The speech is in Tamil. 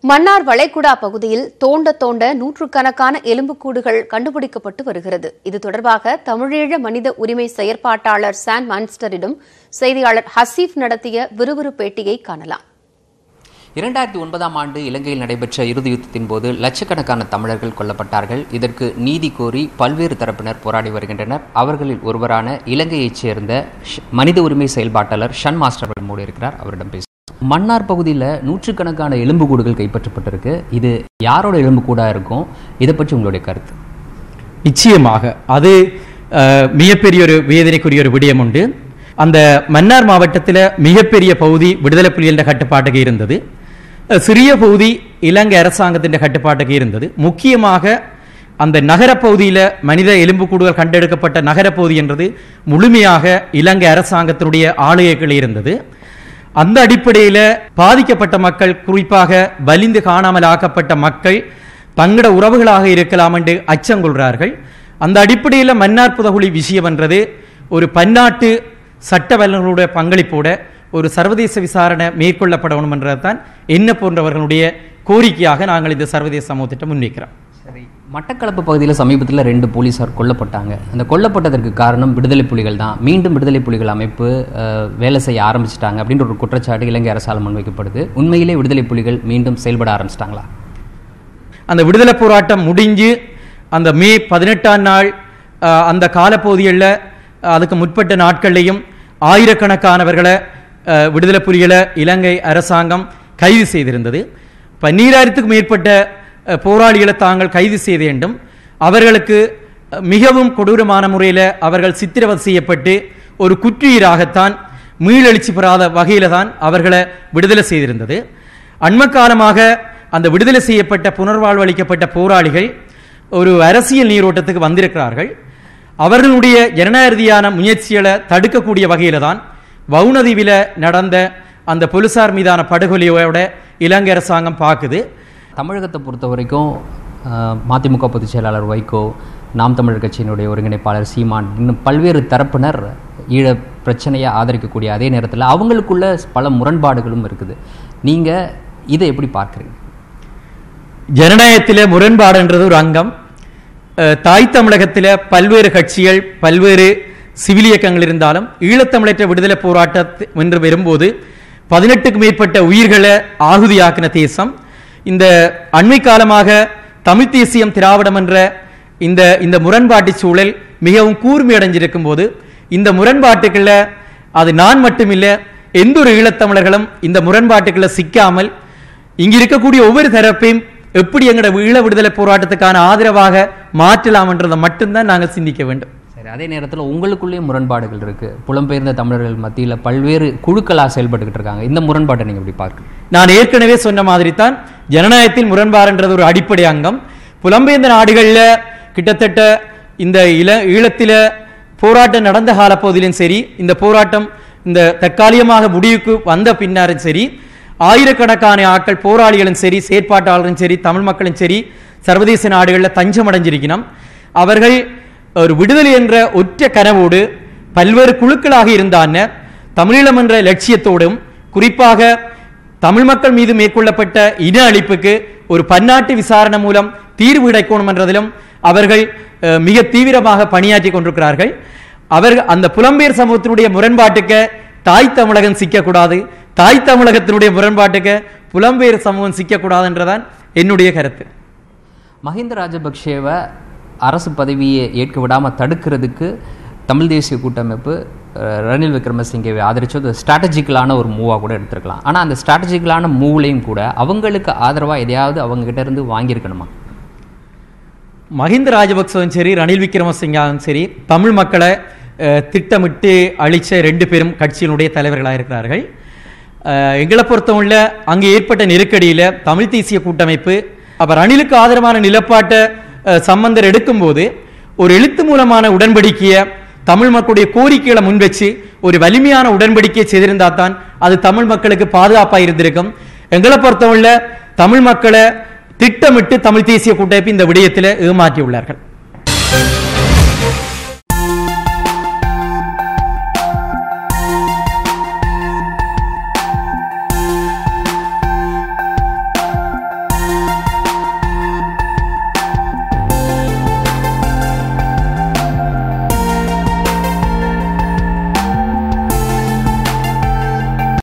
மன்னார் வளைகுடா பகுதியில் தோண்ட தோண்ட நூற்றுக்கணக்கான எலும்புக்கூடுகள் கண்டுபிடிக்கப்பட்டு வருகிறது. இது தொடர்பாக தமிழீழ மனித உரிமை செயற்பாட்டாளர் சான் மான்ஸ்டரிடம் செய்தியாளர் ஹசீப் நடத்திய விறுவிறு பேட்டியை காணலாம். இரண்டாயிரத்தி ஒன்பதாம் ஆண்டு இலங்கையில் நடைபெற்ற இறுதி யுத்தத்தின் போது லட்சக்கணக்கான தமிழர்கள் கொல்லப்பட்டார்கள். இதற்கு நீதி கோரி பல்வேறு தரப்பினர் போராடி வருகின்றனர். அவர்களில் ஒருவரான இலங்கையைச் சேர்ந்த ஷ்- மனித உரிமை செயல்பாட்டாளர் ஷன் மாஸ்டர் மூடி இருக்கிறார் அவரிடம் பேச மன்னார் பகுதியில் நூற்றுக்கணக்கான எலும்புக்கூடுகள் கைப்பற்றப்பட்டிருக்கு. இது யாரோட எலும்புக்கூடாக இருக்கும்? இதை பற்றி உங்களுடைய கருத்து. நிச்சயமாக அது மிகப்பெரிய ஒரு வேதனைக்குரிய ஒரு விடயம் உண்டு. அந்த மன்னார் மாவட்டத்தில் மிகப்பெரிய பகுதி விடுதலை புலிகளின் கட்டுப்பாட்டுக்கு இருந்தது. சிறிய பகுதி இலங்கை அரசாங்கத்தின் கட்டுப்பாட்டுக்கு இருந்தது. முக்கியமாக அந்த நகரப்பகுதியில் மனித எலும்புக்கூடுகள் கண்டெடுக்கப்பட்ட நகரப்பகுதி என்றது முழுமையாக இலங்கை அரசாங்கத்தினுடைய ஆளுகைகள் இருந்தது. அந்த அடிப்படையில் பாதிக்கப்பட்ட மக்கள் குறிப்பாக வலிந்து காணாமல் ஆக்கப்பட்ட மக்கள் தங்கட உறவுகளாக இருக்கலாம் என்று அச்சம் கொள்கிறார்கள். அந்த அடிப்படையில் மன்னார் புதகுழி விஷயம் என்றது ஒரு பன்னாட்டு சட்ட வல்லுநர்களுடைய பங்களிப்போட ஒரு சர்வதேச விசாரணை மேற்கொள்ளப்படணும் என்றதான் என்ன போன்றவர்களுடைய கோரிக்கையாக நாங்கள் இந்த சர்வதேச சமூகத்திட்ட முன்வைக்கிறோம். சரி. மட்டக்களப்பு பகுதியில் சமீபத்தில் ரெண்டு போலீசார் கொல்லப்பட்டாங்க. அந்த கொல்லப்பட்டதற்கு காரணம் விடுதலை புலிகள் தான். மீண்டும் விடுதலை புலிகள் அமைப்பு வேலை செய்ய ஆரம்பிச்சிட்டாங்க அப்படின்ற ஒரு குற்றச்சாட்டு இலங்கை அரசால் முன்வைக்கப்படுது உண்மையிலே விடுதலை புலிகள் மீண்டும் செயல்பட ஆரம்பிச்சிட்டாங்களா? அந்த விடுதலை போராட்டம் முடிஞ்சு அந்த மே பதினெட்டாம் நாள் அந்த காலப்பகுதிகளில் அதுக்கு முற்பட்ட நாட்கள்லையும் ஆயிரக்கணக்கானவர்களை விடுதலை புலிகளை இலங்கை அரசாங்கம் கைது செய்திருந்தது. பன்னீராயிரத்துக்கும் மேற்பட்ட போராளிகளை தாங்கள் கைது செய்த வேண்டும். அவர்களுக்கு மிகவும் கொடூரமான முறையில் அவர்கள் சித்திரவதை செய்யப்பட்டு ஒரு குற்றுயிராகத்தான் மீளெழுச்சி பெறாத வகையில் தான் அவர்களை விடுதலை செய்திருந்தது. அண்மக்காலமாக அந்த விடுதலை செய்யப்பட்ட புனர்வாழ்வு அளிக்கப்பட்ட போராளிகள் ஒரு அரசியல் நீரோட்டத்துக்கு வந்திருக்கிறார்கள். அவர்களுடைய ஜனநாயக ரீதியான முயற்சிகளை தடுக்கக்கூடிய வகையில் தான் வவுனதீவில் நடந்த அந்த போலீசார் மீதான படுகொலையோட இலங்கை அரசாங்கம் பார்க்குது. தமிழகத்தை பொறுத்த வரைக்கும் மதிமுக பொதுச் செயலாளர் வைகோ நாம் தமிழர் கட்சியினுடைய ஒருங்கிணைப்பாளர் சீமான் இன்னும் பல்வேறு தரப்பினர் ஈழ பிரச்சனையை ஆதரிக்கக்கூடிய அதே நேரத்தில் அவங்களுக்குள்ள பல முரண்பாடுகளும் இருக்குது. நீங்கள் இதை எப்படி பார்க்குறீங்க? ஜனநாயகத்தில் முரண்பாடுன்றது ஒரு அங்கம். தாய் தமிழகத்தில் பல்வேறு கட்சிகள் பல்வேறு சிவில் இயக்கங்கள் இருந்தாலும் ஈழத்தமிழற்ற விடுதலை போராட்டத்து என்று வரும்போது பதினெட்டுக்கு மேற்பட்ட உயிர்களை ஆகுதியாக்கின தேசம் இந்த அண்மை காலமாக தமிழ் தேசியம் திராவிடம் என்ற இந்த இந்த முரண்பாட்டு சூழல் மிகவும் கூர்மை அடைஞ்சிருக்கும் போது இந்த முரண்பாட்டுக்குள்ள அது நான் மட்டுமில்லை எந்த ஒரு ஈழத்தமிழர்களும் இந்த முரண்பாட்டுக்குள்ள சிக்காமல் இங்க இருக்கக்கூடிய ஒவ்வொரு தரப்பையும் எப்படி எங்களோட ஈழ விடுதலை போராட்டத்துக்கான ஆதரவாக மாற்றலாம்ன்றதை மட்டும்தான் நாங்கள் சிந்திக்க வேண்டும். சரி அதே நேரத்தில் உங்களுக்குள்ளேயும் முரண்பாடுகள் இருக்குது புலம்பெயர்ந்த தமிழர்கள் மத்தியில் பல்வேறு குழுக்களாக செயல்பட்டுக்கிட்டு இருக்காங்க. இந்த முரண்பாட்டை நீங்கள் எப்படி பார்க்குறீங்க நான் ஏற்கனவே சொன்ன மாதிரி தான் ஜனநாயகத்தில் முரண்பாடுன்றது ஒரு அடிப்படை அங்கம். புலம்பெயர்ந்த நாடுகளில் கிட்டத்தட்ட இந்த இள ஈழத்தில் போராட்டம் நடந்த காலப்பகுதியிலும் சரி இந்த போராட்டம் இந்த தற்காலிகமாக முடிவுக்கு வந்த பின்னாரும் சரி ஆயிரக்கணக்கான ஆட்கள் போராளிகளும் சரி செயற்பாட்டாளரும் சரி தமிழ் மக்களும் சரி சர்வதேச நாடுகளில் தஞ்சம் அடைஞ்சிருக்கணும். அவர்கள் ஒரு விடுதலை என்ற ஒற்ற கனவோடு பல்வேறு குழுக்களாக இருந்தான தமிழீழம் என்ற லட்சியத்தோடும் குறிப்பாக தமிழ் மக்கள் மீது மேற்கொள்ளப்பட்ட இன அழிப்புக்கு ஒரு பன்னாட்டு விசாரணை மூலம் தீர்வு கிடைக்கணும் என்றதிலும் அவர்கள் மிக தீவிரமாக பணியாற்றி கொண்டிருக்கிறார்கள். அவர்கள் அந்த புலம்பெயர் சமூகத்தினுடைய முரண்பாட்டுக்கு தாய் தமிழகம் சிக்கக்கூடாது. தாய் தமிழகத்தினுடைய முரண்பாட்டுக்கு புலம்பெயர் சமூகம் சிக்கக்கூடாதுன்றதான் என்னுடைய கருத்து. மஹிந்த ராஜபக்சேவை அரசு பதவியை ஏற்க விடாமல் தடுக்கிறதுக்கு தமிழ் தேசிய கூட்டமைப்பு ரணில் விக்ரமசிங்கவை ஆதரித்து அது ஸ்ட்ராட்டஜிக்கலான ஒரு மூவாக கூட எடுத்திருக்கலாம். ஆனால் அந்த ஸ்ட்ராட்டஜிக்கலான மூவ்லேயும் கூட அவங்களுக்கு ஆதரவாக எதையாவது அவங்ககிட்ட இருந்து வாங்கியிருக்கணுமா? மஹிந்த ராஜபக்சவும் சரி ரணில் விக்ரமசிங்காவும் சரி தமிழ் மக்களை திட்டமிட்டு அழிச்ச ரெண்டு பேரும் கட்சியினுடைய தலைவர்களாக இருக்கிறார்கள் எங்களை பொறுத்தவரையில் அங்கே ஏற்பட்ட நெருக்கடியில் தமிழ் தேசிய கூட்டமைப்பு அப்போ ரணிலுக்கு ஆதரவான நிலப்பாட்டை சம்பந்தர் எடுக்கும்போது ஒரு எழுத்து மூலமான உடன்படிக்கையை தமிழ் மக்களுடைய கோரிக்கைகளை முன்வச்சு ஒரு வலிமையான உடன்படிக்கையை செய்திருந்தா தான் அது தமிழ் மக்களுக்கு பாதுகாப்பாக இருந்திருக்கும். எங்களை பொறுத்தவரையில் தமிழ் மக்களை திட்டமிட்டு தமிழ் தேசிய கூட்டமைப்பு இந்த விடயத்தில் ஏமாற்றியுள்ளார்கள்.